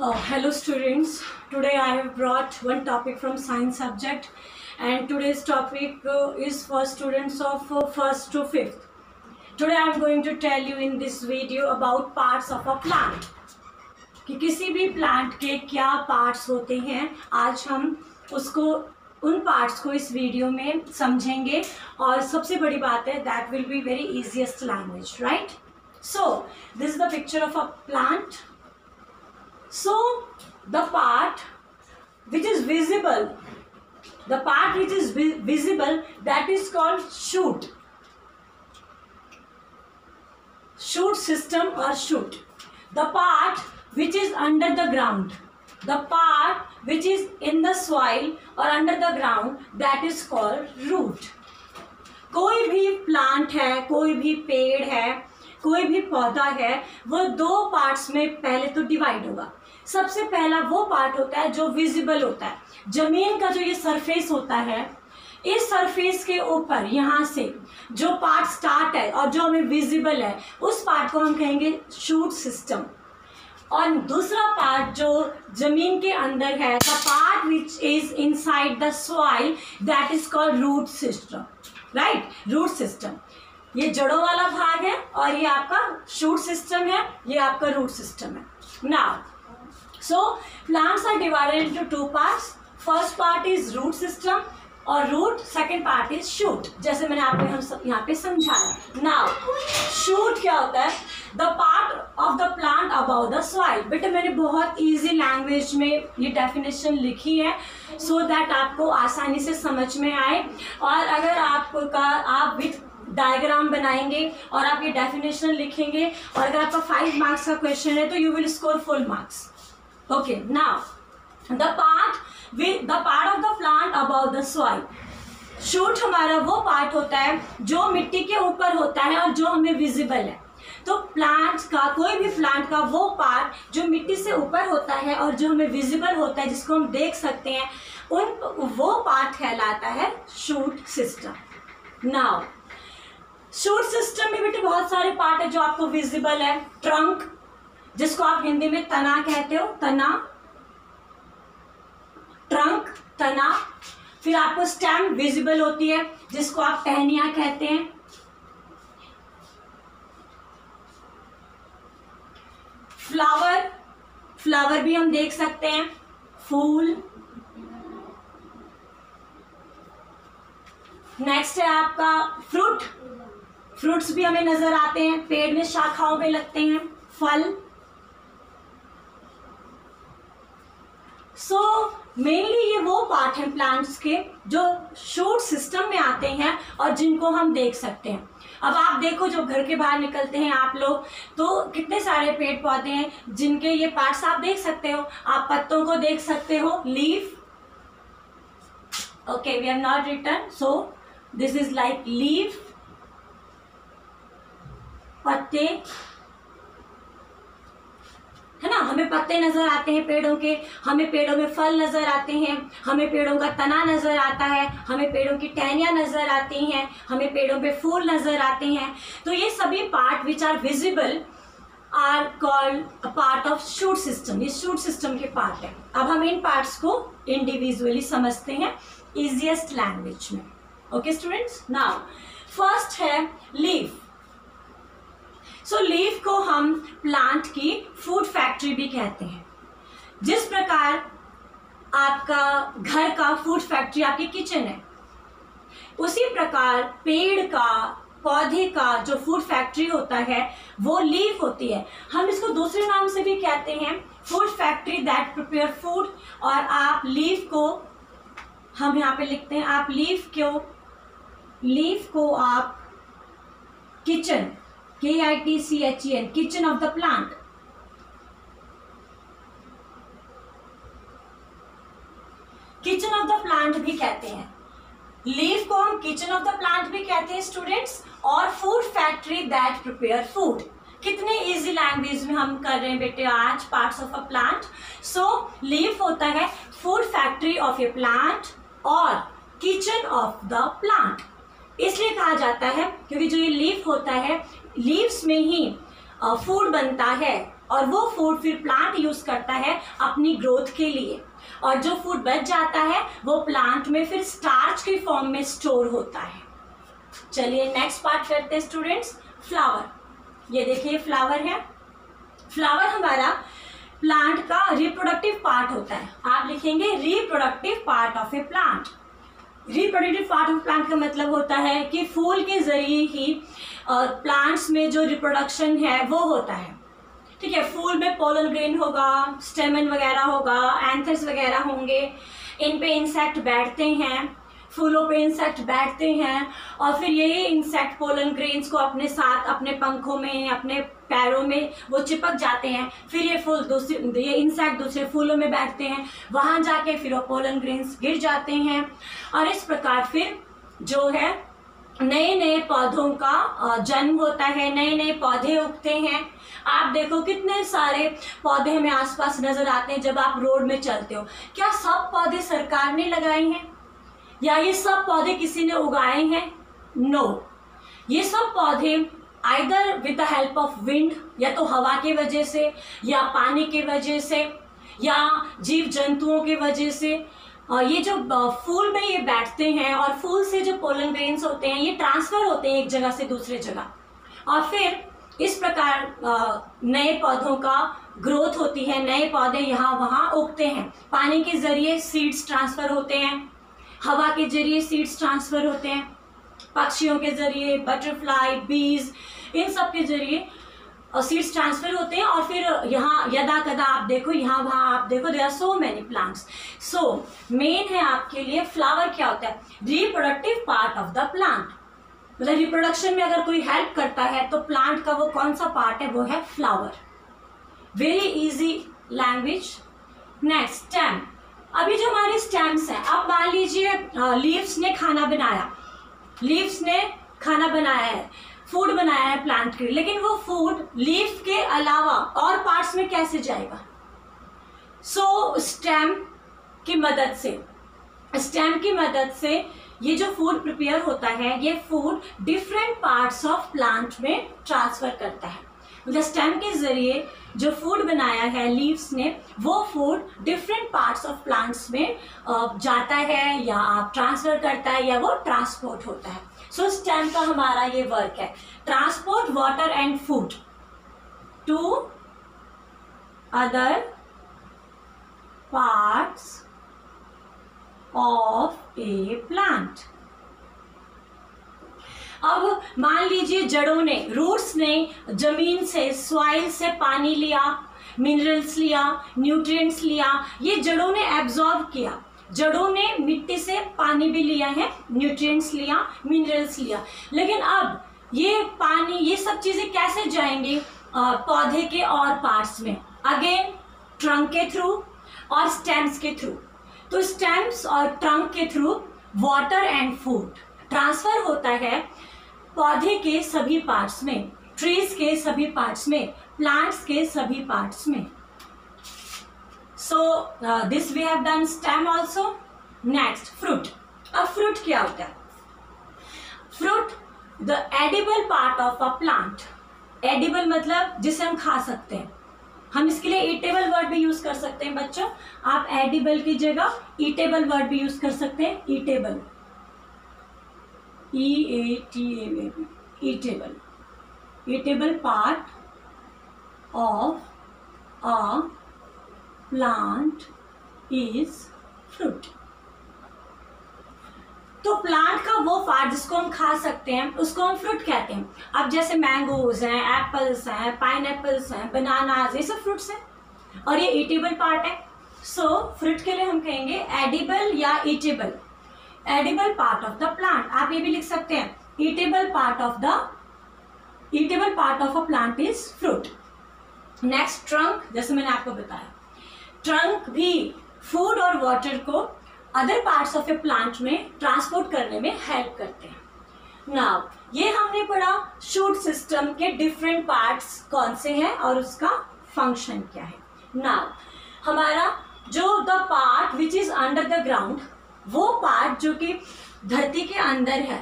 Uh, hello students, today I have brought one topic from science subject and today's topic uh, is for students of uh, first to fifth. Today I am going to tell you in this video about parts of a plant. कि किसी भी plant के क्या parts होते हैं आज हम उसको उन पार्ट्स को इस वीडियो में समझेंगे और सबसे बड़ी बात है that will be very easiest language right so this is the picture of a plant So the part which is visible, the part which is vi visible that is called shoot. Shoot system or shoot. The part which is under the ground. The part which is in the soil or under the ground that is called root. कोई भी plant है कोई भी पेड़ है कोई भी पौधा है वो दो पार्ट्स में पहले तो डिवाइड होगा सबसे पहला वो पार्ट होता है जो विजिबल होता है। ज़मीन का जो ये सरफेस होता है, इस सरफेस के ऊपर, यहाँ से जो पार्ट स्टार्ट है और जो हमें विजिबल है, उस पार्ट को हम कहेंगे शूट सिस्टम और दूसरा पार्ट जो ज़मीन के अंदर है the part which is inside the soil that is called root system right root system ये जड़ों वाला भाग है और ये आपका शूट सिस्टम है, ये आपका रूट सिस्टम है. Now So, plants are divided into two parts. First part is root system और root second part is shoot जैसे मैंने आपको हम यहाँ पे समझाया। नाउ शूट क्या होता है? The part of the plant above the soil बेटे, मैंने बहुत इजी लैंग्वेज में ये डेफिनेशन लिखी है सो so दैट आपको आसानी से समझ में आए। और अगर आपका, आप विथ डायग्राम बनाएँगे और आप ये डेफिनेशन लिखेंगे, और अगर आपका फाइव मार्क्स का क्वेश्चन है तो you will score full marks okay, now, the part with, the part of the plant above the soil. Shoot हमारा वो पार्ट होता है जो मिट्टी के ऊपर होता है और जो हमें विजिबल है। तो प्लांट का, कोई भी प्लांट का वो पार्ट जो मिट्टी से ऊपर होता है और जो हमें विजिबल होता है, जिसको हम देख सकते हैं, उन वो पार्ट कहलाता है shoot system now shoot system में बेटे बहुत सारे पार्ट है जो आपको विजिबल है। ट्रंक जिसको आप हिंदी में तना कहते हो, तना ट्रंक तना, फिर आपको स्टेम विजिबल होती है, जिसको आप टहनिया कहते हैं। फ्लावर फ्लावर भी हम देख सकते हैं। फूल। नेक्स्ट है आपका फ्रूट फ्रूट्स भी हमें नज़र आते हैं, पेड़ में शाखाओं में लगते हैं, फल। सो so, मेनली ये वो पार्ट हैं प्लांट्स के जो शूट सिस्टम में आते हैं और जिनको हम देख सकते हैं। अब आप देखो जो घर के बाहर निकलते हैं आप लोग तो कितने सारे पेड़ पौधे हैं जिनके ये पार्ट्स आप देख सकते हो। आप पत्तों को देख सकते हो leaf okay we have not return so this is like leaf पत्ते। है ना? हमें पत्ते नज़र आते हैं पेड़ों के, हमें पेड़ों में फल नज़र आते हैं, हमें पेड़ों का तना नज़र आता है, हमें पेड़ों की टहनियाँ नज़र आती हैं, हमें पेड़ों पे फूल नज़र आते हैं। तो ये सभी part which are visible are called part of shoot system ये शूट सिस्टम के पार्ट है। अब हम इन पार्ट्स को इंडिविजुअली समझते हैं इजिएस्ट लैंग्वेज में। ओके स्टूडेंट्स नाउ फ़र्स्ट है लीफ सो so, लीफ को हम प्लांट की फ़ूड फैक्ट्री भी कहते हैं। जिस प्रकार आपका घर का फ़ूड फैक्ट्री आपकी किचन है उसी प्रकार पेड़ का पौधे का जो फ़ूड फैक्ट्री होता है वो लीफ होती है। हम इसको दूसरे नाम से भी कहते हैं food factory that prepare food और आप लीफ को हम यहाँ पे लिखते हैं आप लीफ को लीफ को आप किचन के I T C H E N kitchen of the plant kitchen of the plant भी कहते हैं। लीफ को हम किचन ऑफ़ द प्लांट भी कहते हैं स्टूडेंट्स और food factory that prepare food कितने इजी लैंग्वेज में हम कर रहे हैं बेटे आज parts of a plant so leaf होता है food factory of a plant और किचन ऑफ़ द प्लांट इसलिए कहा जाता है, क्योंकि जो ये लीफ होता है लीव्स में ही फ़ूड बनता है और वो फ़ूड फिर प्लांट यूज़ करता है अपनी ग्रोथ के लिए। और जो फ़ूड बच जाता है, वो प्लांट में फिर स्टार्च के फॉर्म में स्टोर होता है। चलिए नेक्स्ट पार्ट करते हैं स्टूडेंट्स फ्लावर ये देखिए फ्लावर है। फ्लावर हमारा प्लांट का रिप्रोडक्टिव पार्ट होता है। आप लिखेंगे reproductive part of a plant reproductive part of plant का मतलब होता है कि फूल के ज़रिए ही प्लांट्स में जो रिप्रोडक्शन है, वो होता है। ठीक है, फूल में पोलन ग्रेन होगा स्टेमन वगैरह होगा एंथर्स वगैरह होंगे इन पे इंसेक्ट बैठते हैं। फूलों पे इंसेक्ट बैठते हैं और फिर यही इंसेक्ट पोलन ग्रेन्स को अपने साथ, अपने पंखों में, अपने पैरों में वो चिपक जाते हैं। फिर ये फूल दूसरे, ये इंसेक्ट दूसरे फूलों में बैठते हैं। वहाँ जाके फिर वो पोलन ग्रेन्स गिर जाते हैं। और इस प्रकार फिर जो है नए नए पौधों का जन्म होता है नए नए पौधे उगते हैं। आप देखो कितने सारे पौधे हमें आसपास नज़र आते हैं जब आप रोड में चलते हो। क्या सब पौधे सरकार ने लगाए हैं? या ये सब पौधे किसी ने उगाए हैं? No no. ये सब पौधे either with the help of wind या तो हवा की वजह से, या पानी की वजह से, या जीव जंतुओं की वजह से। ये जो फूल में ये बैठते हैं और फूल से जो पोलन ग्रेन्स होते हैं, ये ट्रांसफ़र होते हैं एक जगह से दूसरे जगह। और फिर इस प्रकार नए पौधों का ग्रोथ होती है। नए पौधे यहाँ वहाँ उगते हैं। पानी के ज़रिए सीड्स ट्रांसफ़र होते हैं। हवा के ज़रिए सीड्स ट्रांसफ़र होते हैं, पक्षियों के ज़रिए बटरफ्लाई बीज इन सब के ज़रिए सीड्स ट्रांसफ़र होते हैं और फिर यहाँ यदा कदा आप देखो, यहाँ वहाँ आप देखो there are so many plants so main है आपके लिए फ्लावर क्या होता है? Reproductive part of the plant मतलब रिप्रोडक्शन में अगर कोई हेल्प करता है तो प्लांट का वो कौन सा पार्ट है? वो है flower very easy language next stem अभी जो हमारे स्टेम्स हैं आप मान लीजिए लीव्स ने खाना बनाया। लीव्स ने खाना बनाया है फ़ूड बनाया है प्लांट के लेकिन वो फ़ूड लीफ के अलावा और पार्ट्स में कैसे जाएगा? सो so, स्टेम की मदद से स्टेम की मदद से ये जो फ़ूड प्रिपेयर होता है ये food different parts of plant में ट्रांसफ़र करता है। मतलब स्टेम के ज़रिए जो फ़ूड बनाया है लीव्स ने वो food different parts of plants में जाता है या आप ट्रांसफ़र करता है या वो ट्रांसपोर्ट होता है। सो so, स्टेम का हमारा ये वर्क है। Transport water and food to other parts of a plant अब मान लीजिए जड़ों ने रूट्स ने ज़मीन से सॉइल से पानी लिया मिनरल्स लिया न्यूट्रिएंट्स लिया, ये जड़ों ने एब्जॉर्ब किया। जड़ों ने मिट्टी से पानी भी लिया है न्यूट्रिएंट्स लिया मिनरल्स लिया। लेकिन अब ये पानी, ये सब चीज़ें कैसे जाएँगे पौधे के और पार्ट्स में? अगेन ट्रंक के थ्रू और स्टेम्स के थ्रू तो स्टेम्स और ट्रंक के through water and food transfer होता है पौधे के सभी पार्ट्स में ट्रीज के सभी पार्ट्स में प्लांट्स के सभी पार्ट्स में। So this we have done stem also next fruit अब फ्रूट क्या होता है? Fruit the edible part of a plant edible मतलब जिसे हम खा सकते हैं। हम इसके लिए ईटेबल वर्ड भी यूज़ कर सकते हैं, बच्चों। आप एडिबल की जगह ईटेबल वर्ड भी यूज़ कर सकते हैं eatable E A T A eatable eatable part of a plant is fruit तो प्लांट का वो पार्ट जिसको हम खा सकते हैं उसको हम फ्रूट कहते हैं। अब जैसे मैंगोज हैं एप्पल्स हैं पाइन हैं बनानाज ये सब फ्रूट्स हैं। और ये ईटेबल पार्ट है। सो so, फ्रूट के लिए हम कहेंगे एडिबल या eatable edible part of the plant आप ये भी लिख सकते हैं eatable part of the eatable part of a plant is fruit next trunk जैसे मैंने आपको बताया। ट्रंक भी फ़ूड और वाटर को other parts of a plant में ट्रांसपोर्ट करने में हेल्प करते हैं। नाउ ये हमने पढ़ा शूट सिस्टम के डिफरेंट पार्ट्स कौन से हैं और उसका फ़ंक्शन क्या है। नाउ हमारा जो the part which is under the ground वो पार्ट जो कि धरती के अंदर है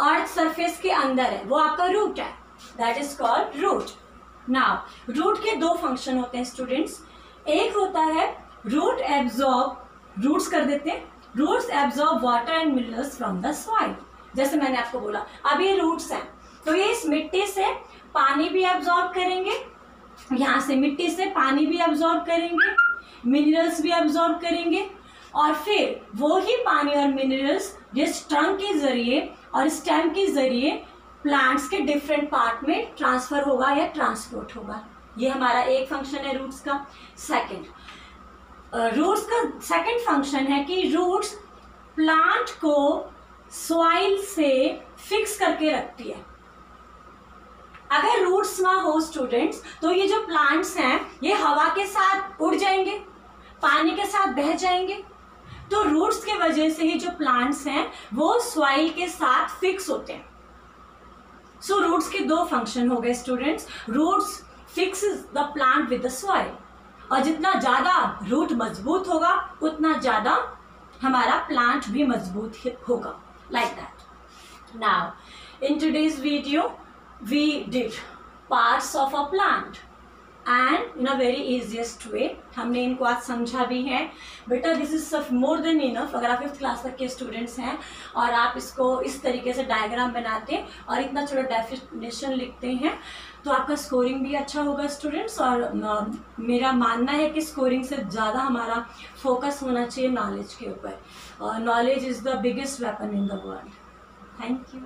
अर्थ सरफेस के अंदर है, वो आपका रूट है. That is called root now root के दो फ़ंक्शन होते हैं स्टूडेंट्स एक होता है रूट एब्जॉर्ब रूट्स कर देते हैं. Roots absorb water and minerals from the soil जैसे मैंने आपको बोला, अब ये रूट्स हैं. तो ये इस मिट्टी से पानी भी एब्जॉर्ब करेंगे. यहाँ से मिट्टी से पानी भी एब्जॉर्ब करेंगे. मिनरल्स भी एब्जॉर्ब करेंगे. और फिर वो ही पानी और मिनरल्स जिस ट्रंक के ज़रिए और स्टेम के ज़रिए प्लांट्स के डिफरेंट पार्ट में ट्रांसफ़र होगा या ट्रांसपोर्ट होगा। ये हमारा एक फ़ंक्शन है रूट्स का। सेकंड रूट्स का सेकंड फ़ंक्शन है कि रूट्स प्लांट को सॉइल से फिक्स करके रखती है। अगर रूट्स ना हो स्टूडेंट्स तो ये जो प्लांट्स हैं, ये हवा के साथ उड़ जाएँगे, पानी के साथ बह जाएँगे। तो रूट्स के वजह से ही जो प्लांट्स हैं वो सॉइल के साथ फिक्स होते हैं। सो so, रूट्स के दो फ़ंक्शन हो गए students roots fix the plant with the soil और जितना ज़्यादा रूट मज़बूत होगा उतना ज़्यादा हमारा प्लांट भी मज़बूत होगा। Like that now in today's video we did parts of a plant and in a very easiest way हमने इनको आज समझा भी है। बेटा this is more than enough अगर आप फिफ्थ क्लास तक के स्टूडेंट्स हैं और आप इसको इस तरीके से डायग्राम बनाते और इतना छोटा डेफिनेशन लिखते हैं तो आपका स्कोरिंग भी अच्छा होगा स्टूडेंट्स और मेरा मानना है कि स्कोरिंग से ज़्यादा हमारा फोकस होना चाहिए नॉलेज के ऊपर। Knowledge is the biggest weapon in the world thank you